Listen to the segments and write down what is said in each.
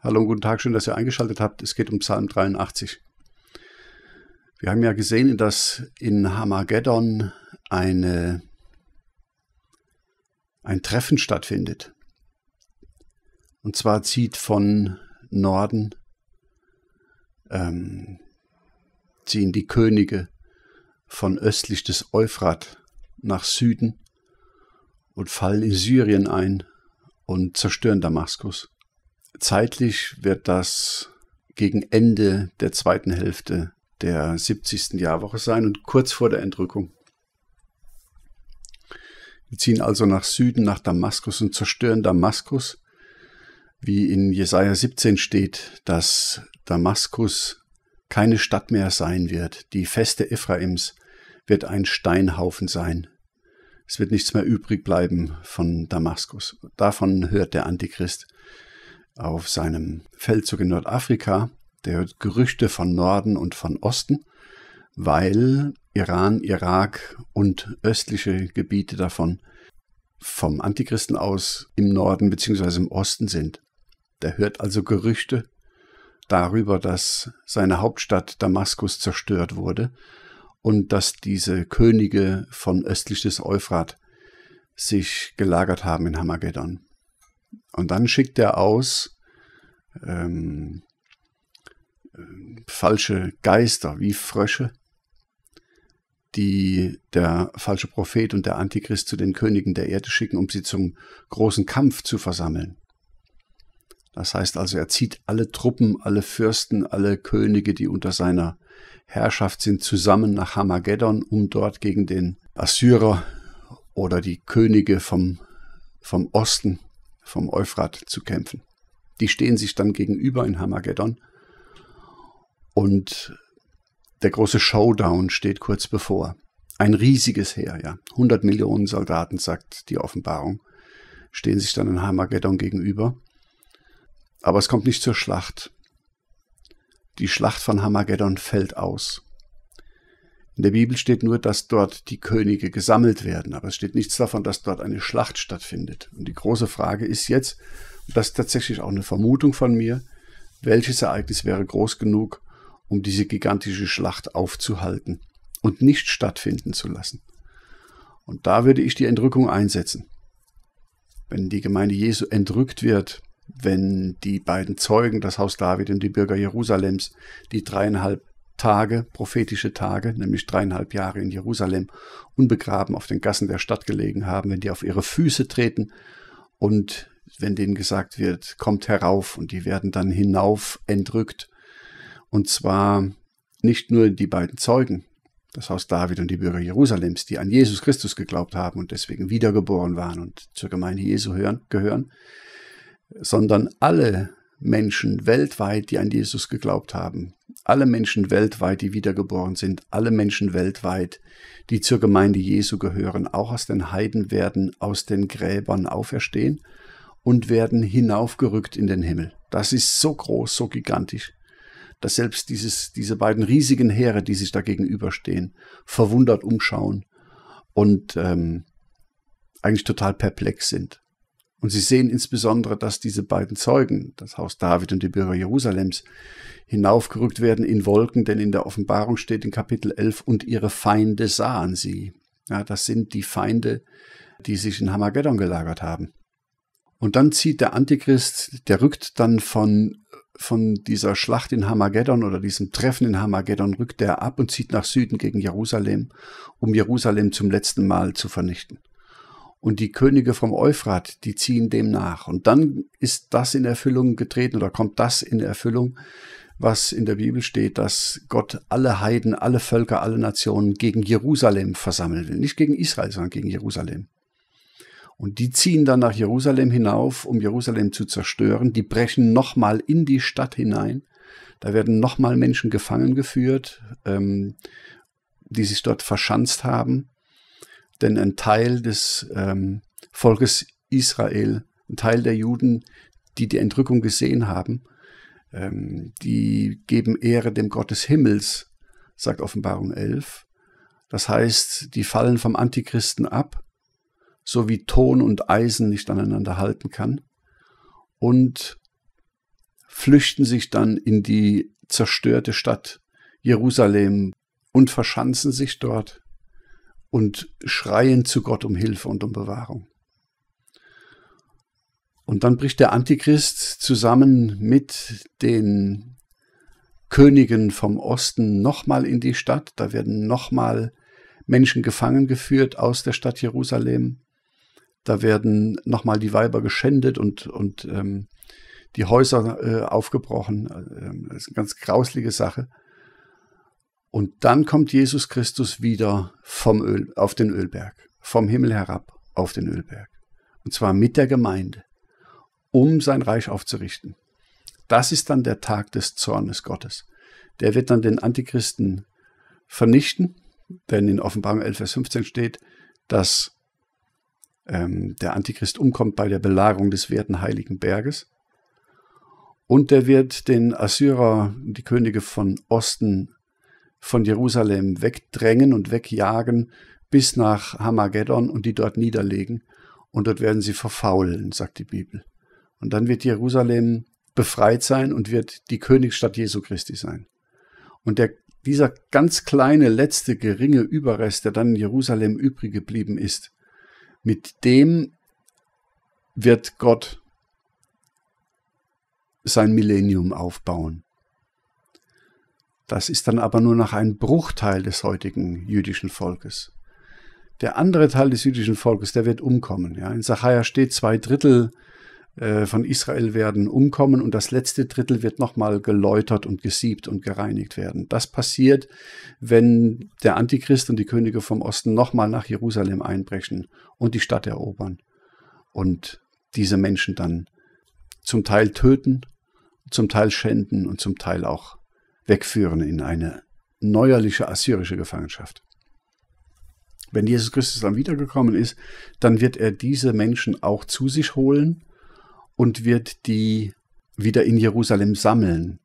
Hallo und guten Tag, schön, dass ihr eingeschaltet habt. Es geht um Psalm 83. Wir haben ja gesehen, dass in Hamageddon eine, ein Treffen stattfindet. Und zwar zieht von Norden ähm, ziehen die Könige von östlich des Euphrat nach Süden und fallen in Syrien ein und zerstören Damaskus. Zeitlich wird das gegen Ende der zweiten Hälfte der 70. Jahrwoche sein und kurz vor der Entrückung. Wir ziehen also nach Süden, nach Damaskus und zerstören Damaskus, wie in Jesaja 17 steht, dass Damaskus keine Stadt mehr sein wird. Die Feste Ephraims wird ein Steinhaufen sein. Es wird nichts mehr übrig bleiben von Damaskus. Davon hört der Antichrist auf seinem Feldzug in Nordafrika. Der hört Gerüchte von Norden und von Osten, weil Iran, Irak und östliche Gebiete davon vom Antichristen aus im Norden bzw. im Osten sind. Der hört also Gerüchte darüber, dass seine Hauptstadt Damaskus zerstört wurde und dass diese Könige von östlich des Euphrat sich gelagert haben in Hamageddon. Und dann schickt er aus ähm, äh, falsche Geister wie Frösche, die der falsche Prophet und der Antichrist zu den Königen der Erde schicken, um sie zum großen Kampf zu versammeln. Das heißt also, er zieht alle Truppen, alle Fürsten, alle Könige, die unter seiner Herrschaft sind, zusammen nach Hamageddon, um dort gegen den Assyrer oder die Könige vom, vom Osten, vom Euphrat zu kämpfen. Die stehen sich dann gegenüber in Hamageddon und der große Showdown steht kurz bevor. Ein riesiges Heer, ja. 100 Millionen Soldaten, sagt die Offenbarung, stehen sich dann in Hamageddon gegenüber. Aber es kommt nicht zur Schlacht. Die Schlacht von Hamageddon fällt aus. In der Bibel steht nur, dass dort die Könige gesammelt werden, aber es steht nichts davon, dass dort eine Schlacht stattfindet. Und die große Frage ist jetzt, und das ist tatsächlich auch eine Vermutung von mir, welches Ereignis wäre groß genug, um diese gigantische Schlacht aufzuhalten und nicht stattfinden zu lassen. Und da würde ich die Entrückung einsetzen. Wenn die Gemeinde Jesu entrückt wird, wenn die beiden Zeugen, das Haus David und die Bürger Jerusalems, die dreieinhalb Tage, prophetische Tage, nämlich dreieinhalb Jahre in Jerusalem, unbegraben auf den Gassen der Stadt gelegen haben, wenn die auf ihre Füße treten und wenn denen gesagt wird, kommt herauf und die werden dann hinauf entrückt. Und zwar nicht nur die beiden Zeugen, das Haus David und die Bürger Jerusalems, die an Jesus Christus geglaubt haben und deswegen wiedergeboren waren und zur Gemeinde Jesu hören, gehören, sondern alle Menschen weltweit, die an Jesus geglaubt haben, alle Menschen weltweit, die wiedergeboren sind, alle Menschen weltweit, die zur Gemeinde Jesu gehören, auch aus den Heiden werden aus den Gräbern auferstehen und werden hinaufgerückt in den Himmel. Das ist so groß, so gigantisch, dass selbst dieses, diese beiden riesigen Heere, die sich da gegenüberstehen, verwundert umschauen und ähm, eigentlich total perplex sind. Und sie sehen insbesondere, dass diese beiden Zeugen, das Haus David und die Bürger Jerusalems, hinaufgerückt werden in Wolken, denn in der Offenbarung steht in Kapitel 11, und ihre Feinde sahen sie. Ja, das sind die Feinde, die sich in Hamageddon gelagert haben. Und dann zieht der Antichrist, der rückt dann von, von dieser Schlacht in Hamageddon oder diesem Treffen in Hamageddon, rückt er ab und zieht nach Süden gegen Jerusalem, um Jerusalem zum letzten Mal zu vernichten und die Könige vom Euphrat, die ziehen dem nach. Und dann ist das in Erfüllung getreten oder kommt das in Erfüllung, was in der Bibel steht, dass Gott alle Heiden, alle Völker, alle Nationen gegen Jerusalem versammeln will. Nicht gegen Israel, sondern gegen Jerusalem. Und die ziehen dann nach Jerusalem hinauf, um Jerusalem zu zerstören. Die brechen nochmal in die Stadt hinein. Da werden nochmal Menschen gefangen geführt, ähm, die sich dort verschanzt haben denn ein Teil des ähm, Volkes Israel, ein Teil der Juden, die die Entrückung gesehen haben, ähm, die geben Ehre dem Gott des Himmels, sagt Offenbarung 11. Das heißt, die fallen vom Antichristen ab, so wie Ton und Eisen nicht aneinander halten kann, und flüchten sich dann in die zerstörte Stadt Jerusalem und verschanzen sich dort und schreien zu Gott um Hilfe und um Bewahrung. Und dann bricht der Antichrist zusammen mit den Königen vom Osten nochmal in die Stadt. Da werden nochmal Menschen gefangen geführt aus der Stadt Jerusalem. Da werden nochmal die Weiber geschändet und, und ähm, die Häuser äh, aufgebrochen. Äh, das ist eine ganz grauslige Sache. Und dann kommt Jesus Christus wieder vom Öl, auf den Ölberg, vom Himmel herab auf den Ölberg. Und zwar mit der Gemeinde, um sein Reich aufzurichten. Das ist dann der Tag des Zornes Gottes. Der wird dann den Antichristen vernichten, denn in Offenbarung 11, Vers 15 steht, dass ähm, der Antichrist umkommt bei der Belagerung des werten heiligen Berges. Und der wird den Assyrer, die Könige von Osten, von Jerusalem wegdrängen und wegjagen bis nach Hamageddon und die dort niederlegen. Und dort werden sie verfaulen, sagt die Bibel. Und dann wird Jerusalem befreit sein und wird die Königsstadt Jesu Christi sein. Und der, dieser ganz kleine, letzte, geringe Überrest, der dann in Jerusalem übrig geblieben ist, mit dem wird Gott sein Millennium aufbauen. Das ist dann aber nur noch ein Bruchteil des heutigen jüdischen Volkes. Der andere Teil des jüdischen Volkes, der wird umkommen. Ja. In Sacharja steht, zwei Drittel äh, von Israel werden umkommen und das letzte Drittel wird nochmal geläutert und gesiebt und gereinigt werden. Das passiert, wenn der Antichrist und die Könige vom Osten nochmal nach Jerusalem einbrechen und die Stadt erobern und diese Menschen dann zum Teil töten, zum Teil schänden und zum Teil auch wegführen in eine neuerliche assyrische Gefangenschaft. Wenn Jesus Christus dann wiedergekommen ist, dann wird er diese Menschen auch zu sich holen und wird die wieder in Jerusalem sammeln.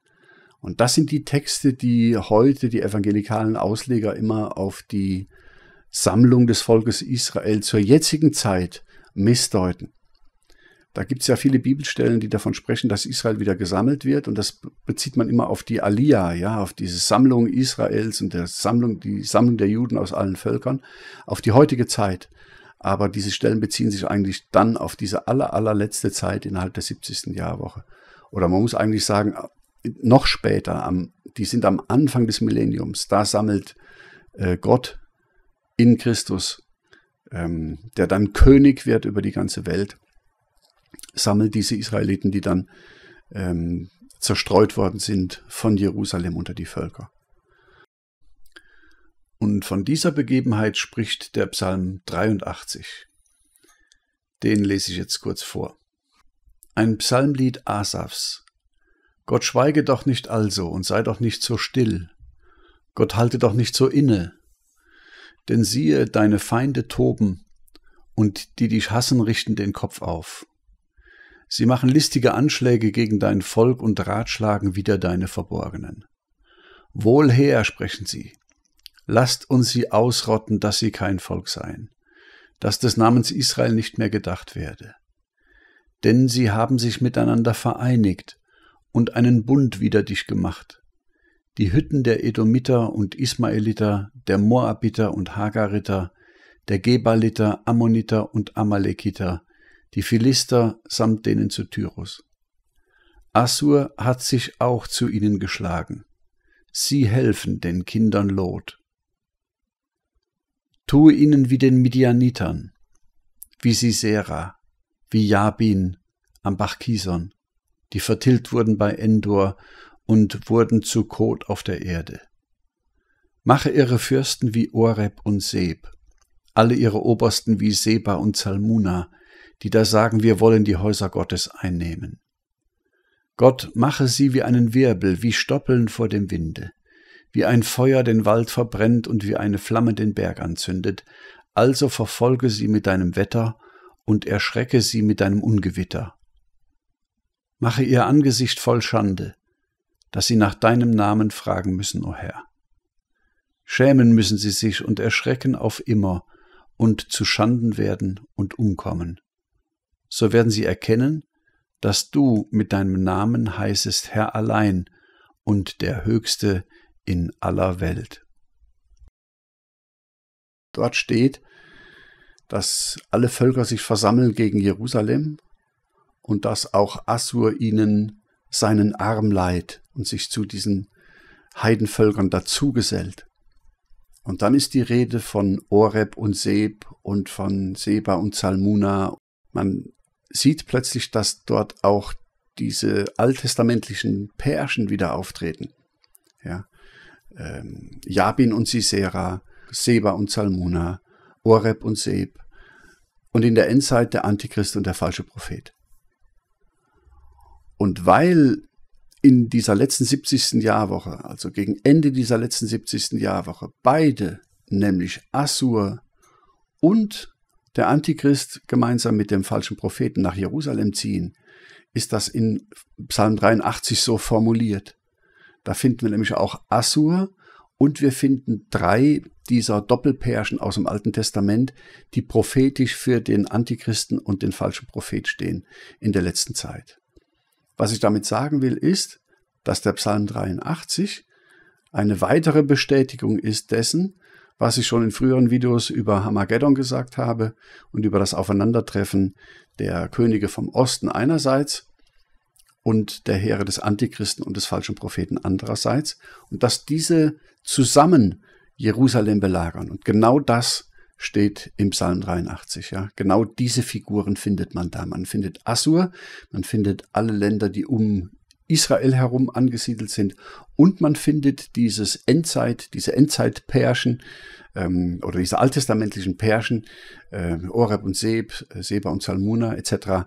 Und das sind die Texte, die heute die evangelikalen Ausleger immer auf die Sammlung des Volkes Israel zur jetzigen Zeit missdeuten. Da gibt es ja viele Bibelstellen, die davon sprechen, dass Israel wieder gesammelt wird. Und das bezieht man immer auf die Aliyah, ja, auf diese Sammlung Israels und der Sammlung, die Sammlung der Juden aus allen Völkern, auf die heutige Zeit. Aber diese Stellen beziehen sich eigentlich dann auf diese aller, allerletzte Zeit innerhalb der 70. Jahrwoche. Oder man muss eigentlich sagen, noch später, am, die sind am Anfang des Millenniums. Da sammelt äh, Gott in Christus, ähm, der dann König wird über die ganze Welt sammelt diese Israeliten, die dann ähm, zerstreut worden sind von Jerusalem unter die Völker. Und von dieser Begebenheit spricht der Psalm 83. Den lese ich jetzt kurz vor. Ein Psalmlied Asafs. Gott schweige doch nicht also und sei doch nicht so still. Gott halte doch nicht so inne. Denn siehe, deine Feinde toben, und die dich hassen richten den Kopf auf. Sie machen listige Anschläge gegen dein Volk und ratschlagen wieder deine Verborgenen. Wohl her, sprechen sie. Lasst uns sie ausrotten, dass sie kein Volk seien, dass des Namens Israel nicht mehr gedacht werde. Denn sie haben sich miteinander vereinigt und einen Bund wider dich gemacht. Die Hütten der Edomiter und Ismaeliter, der Moabiter und Hagariter, der Gebaliter, Ammoniter und Amalekiter, die Philister samt denen zu Tyrus. Assur hat sich auch zu ihnen geschlagen. Sie helfen den Kindern Lot. Tue ihnen wie den Midianitern, wie Sisera, wie Jabin am Bach Kison, die vertilgt wurden bei Endor und wurden zu Kot auf der Erde. Mache ihre Fürsten wie Oreb und Seb, alle ihre Obersten wie Seba und Salmuna, die da sagen, wir wollen die Häuser Gottes einnehmen. Gott mache sie wie einen Wirbel, wie Stoppeln vor dem Winde, wie ein Feuer den Wald verbrennt und wie eine Flamme den Berg anzündet, also verfolge sie mit deinem Wetter und erschrecke sie mit deinem Ungewitter. Mache ihr Angesicht voll Schande, dass sie nach deinem Namen fragen müssen, o oh Herr. Schämen müssen sie sich und erschrecken auf immer und zu Schanden werden und umkommen so werden sie erkennen, dass du mit deinem Namen heißest Herr allein und der Höchste in aller Welt. Dort steht, dass alle Völker sich versammeln gegen Jerusalem und dass auch Assur ihnen seinen Arm leiht und sich zu diesen Heidenvölkern dazugesellt. Und dann ist die Rede von Oreb und Seb und von Seba und Salmuna. Man sieht plötzlich, dass dort auch diese alttestamentlichen Pärchen wieder auftreten. Ja. Ähm, Jabin und Sisera, Seba und Salmuna, Oreb und Seb. Und in der Endzeit der Antichrist und der falsche Prophet. Und weil in dieser letzten 70. Jahrwoche, also gegen Ende dieser letzten 70. Jahrwoche, beide, nämlich Assur und der Antichrist gemeinsam mit dem falschen Propheten nach Jerusalem ziehen, ist das in Psalm 83 so formuliert. Da finden wir nämlich auch Assur und wir finden drei dieser Doppelpärchen aus dem Alten Testament, die prophetisch für den Antichristen und den falschen Prophet stehen in der letzten Zeit. Was ich damit sagen will, ist, dass der Psalm 83 eine weitere Bestätigung ist dessen, was ich schon in früheren Videos über Hamageddon gesagt habe und über das Aufeinandertreffen der Könige vom Osten einerseits und der Heere des Antichristen und des falschen Propheten andererseits und dass diese zusammen Jerusalem belagern. Und genau das steht im Psalm 83. Ja. Genau diese Figuren findet man da. Man findet Assur, man findet alle Länder, die um Israel herum angesiedelt sind und man findet dieses Endzeit, diese Endzeitpärchen ähm, oder diese alttestamentlichen Pärchen, äh, Oreb und Seb, Seba und Salmuna etc.,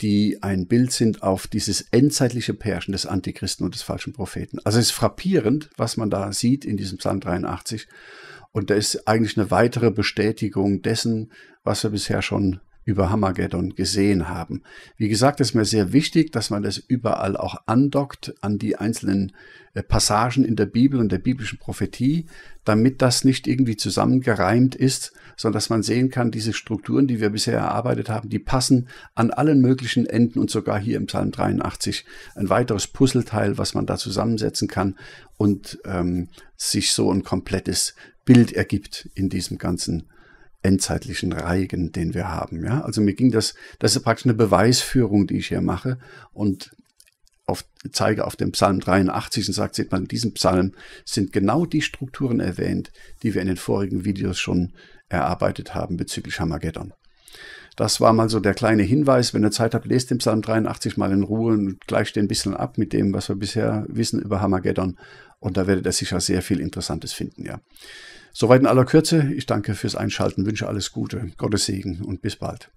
die ein Bild sind auf dieses endzeitliche Pärchen des Antichristen und des falschen Propheten. Also es ist frappierend, was man da sieht in diesem Psalm 83. Und da ist eigentlich eine weitere Bestätigung dessen, was wir bisher schon über Hamageddon gesehen haben. Wie gesagt, ist mir sehr wichtig, dass man das überall auch andockt an die einzelnen äh, Passagen in der Bibel und der biblischen Prophetie, damit das nicht irgendwie zusammengereimt ist, sondern dass man sehen kann, diese Strukturen, die wir bisher erarbeitet haben, die passen an allen möglichen Enden und sogar hier im Psalm 83 ein weiteres Puzzleteil, was man da zusammensetzen kann und ähm, sich so ein komplettes Bild ergibt in diesem ganzen endzeitlichen Reigen, den wir haben. Ja? Also mir ging das, das ist praktisch eine Beweisführung, die ich hier mache und auf, zeige auf dem Psalm 83 und sagt, seht mal, in diesem Psalm sind genau die Strukturen erwähnt, die wir in den vorigen Videos schon erarbeitet haben bezüglich Hamageddon. Das war mal so der kleine Hinweis. Wenn ihr Zeit habt, lest den Psalm 83 mal in Ruhe und gleicht den ein bisschen ab mit dem, was wir bisher wissen über Hamageddon. Und da werdet ihr sicher sehr viel Interessantes finden, ja. Soweit in aller Kürze. Ich danke fürs Einschalten, wünsche alles Gute, Gottes Segen und bis bald.